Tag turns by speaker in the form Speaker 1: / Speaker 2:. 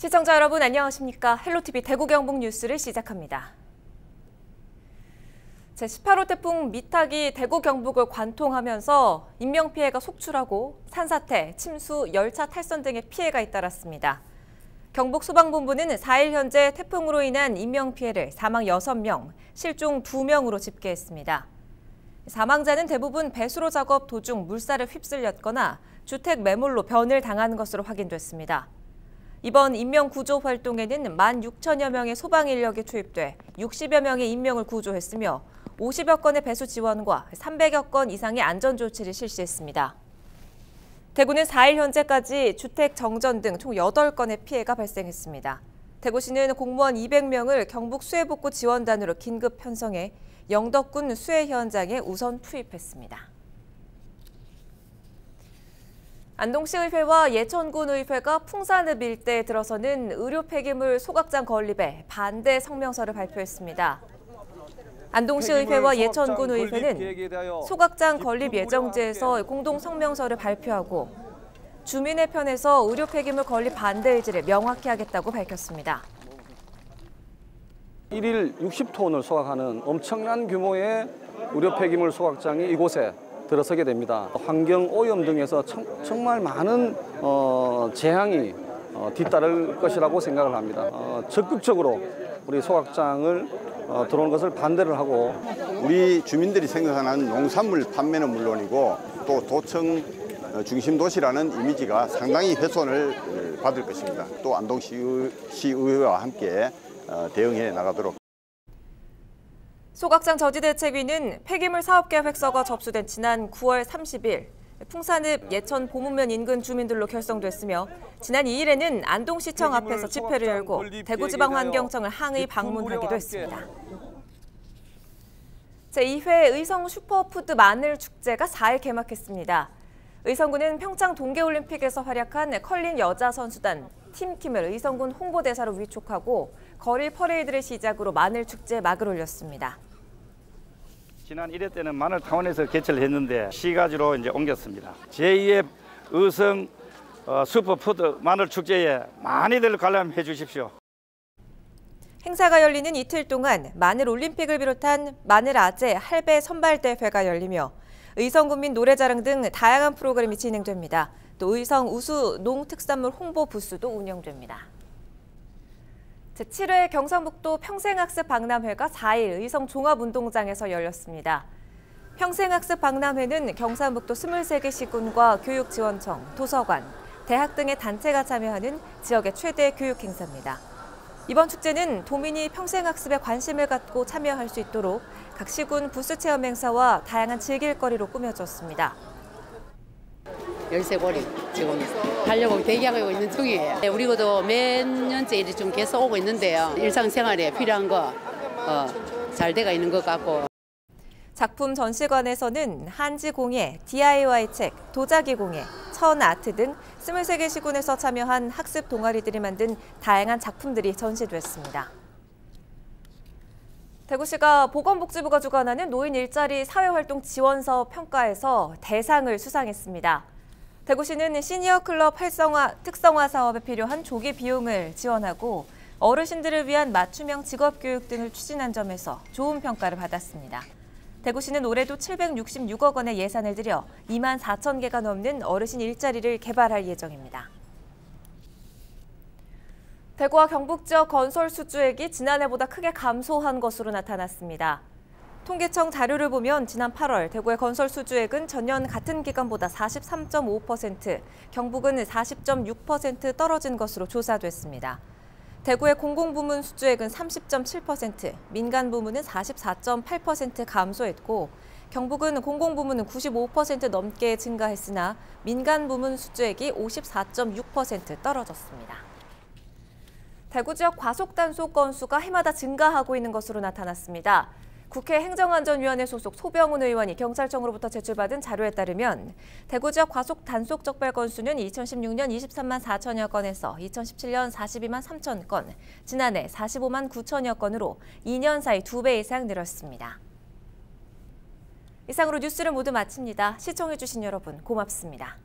Speaker 1: 시청자 여러분 안녕하십니까? 헬로티비 대구 경북 뉴스를 시작합니다. 제18호 태풍 미탁이 대구 경북을 관통하면서 인명피해가 속출하고 산사태, 침수, 열차 탈선 등의 피해가 잇따랐습니다. 경북 소방본부는 4일 현재 태풍으로 인한 인명피해를 사망 6명, 실종 2명으로 집계했습니다. 사망자는 대부분 배수로 작업 도중 물살에 휩쓸렸거나 주택 매몰로 변을 당한 것으로 확인됐습니다. 이번 인명 구조 활동에는 1만 6천여 명의 소방 인력이 투입돼 60여 명의 인명을 구조했으며 50여 건의 배수 지원과 300여 건 이상의 안전 조치를 실시했습니다. 대구는 4일 현재까지 주택 정전 등 총 8건의 피해가 발생했습니다. 대구시는 공무원 200명을 경북 수해복구 지원단으로 긴급 편성해 영덕군 수해 현장에 우선 투입했습니다. 안동시의회와 예천군의회가 풍산읍 일대에 들어서는 의료 폐기물 소각장 건립에 반대 성명서를 발표했습니다. 안동시의회와 예천군의회는 소각장 건립 예정지에서 공동 성명서를 발표하고 주민의 편에서 의료 폐기물 건립 반대 의지를 명확히 하겠다고 밝혔습니다.
Speaker 2: 1일 60톤을 소각하는 엄청난 규모의 의료 폐기물 소각장이 이곳에 들어서게 됩니다. 환경 오염 등에서 청, 정말 많은 어, 재앙이 어, 뒤따를 것이라고 생각을 합니다. 어, 적극적으로 우리 소각장을 어, 들어오는 것을 반대를 하고
Speaker 3: 우리 주민들이 생산하는 농산물 판매는 물론이고 또 도청 중심 도시라는 이미지가 상당히 훼손을 받을 것입니다. 또 안동시의회와 함께 어, 대응해 나가도록
Speaker 1: 소각장 저지대책위는 폐기물 사업계획서가 접수된 지난 9월 30일 풍산읍 예천 보문면 인근 주민들로 결성됐으며 지난 2일에는 안동시청 앞에서 집회를 열고 대구지방환경청을 항의 방문하기도 했습니다. 제2회 의성 슈퍼푸드 마늘 축제가 4일 개막했습니다. 의성군은 평창 동계올림픽에서 활약한 컬링 여자 선수단 팀킴을 의성군 홍보대사로 위촉하고 거리 퍼레이드를 시작으로 마늘 축제 막을 올렸습니다.
Speaker 4: 지난 1회 때는 마늘 타운에서 개최를 했는데 시가지로 이제 옮겼습니다. 제2회 의성 어, 슈퍼푸드 마늘 축제에 많이들 관람해 주십시오.
Speaker 1: 행사가 열리는 이틀 동안 마늘 올림픽을 비롯한 마늘 아재 할배 선발대회가 열리며 의성군민 노래자랑 등 다양한 프로그램이 진행됩니다. 또 의성 우수 농특산물 홍보 부스도 운영됩니다. 제7회 경상북도 평생학습 박람회가 4일 의성 종합운동장에서 열렸습니다. 평생학습 박람회는 경상북도 23개 시군과 교육지원청, 도서관, 대학 등의 단체가 참여하는 지역의 최대 교육 행사입니다. 이번 축제는 도민이 평생학습에 관심을 갖고 참여할 수 있도록 각 시군 부스 체험 행사와 다양한 즐길거리로 꾸며졌습니다.
Speaker 5: 열쇠고리 지금 하려고 대기하고 있는 중이에요. 네, 우리도 몇 년째 이제 좀 계속 오고 있는데요. 일상생활에 필요한 거잘 어, 돼가 있는 것 같고.
Speaker 1: 작품 전시관에서는 한지 공예, DIY 책, 도자기 공예, 천 아트 등 23개 시군에서 참여한 학습 동아리들이 만든 다양한 작품들이 전시됐습니다. 대구시가 보건복지부가 주관하는 노인 일자리 사회활동 지원사업 평가에서 대상을 수상했습니다. 대구시는 시니어 클럽 활성화, 특성화 사업에 필요한 조기 비용을 지원하고 어르신들을 위한 맞춤형 직업교육 등을 추진한 점에서 좋은 평가를 받았습니다. 대구시는 올해도 766억 원의 예산을 들여 2만 4천 개가 넘는 어르신 일자리를 개발할 예정입니다. 대구와 경북 지역 건설 수주액이 지난해보다 크게 감소한 것으로 나타났습니다. 통계청 자료를 보면 지난 8월 대구의 건설 수주액은 전년 같은 기간보다 43.5%, 경북은 40.6% 떨어진 것으로 조사됐습니다. 대구의 공공부문 수주액은 30.7%, 민간 부문은 44.8% 감소했고 경북은 공공부문은 95% 넘게 증가했으나 민간 부문 수주액이 54.6% 떨어졌습니다. 대구 지역 과속 단속 건수가 해마다 증가하고 있는 것으로 나타났습니다. 국회 행정안전위원회 소속 소병훈 의원이 경찰청으로부터 제출받은 자료에 따르면 대구 지역 과속 단속 적발 건수는 2016년 23만 4천여 건에서 2017년 42만 3천 건, 지난해 45만 9천여 건으로 2년 사이 2배 이상 늘었습니다. 이상으로 뉴스를 모두 마칩니다. 시청해주신 여러분 고맙습니다.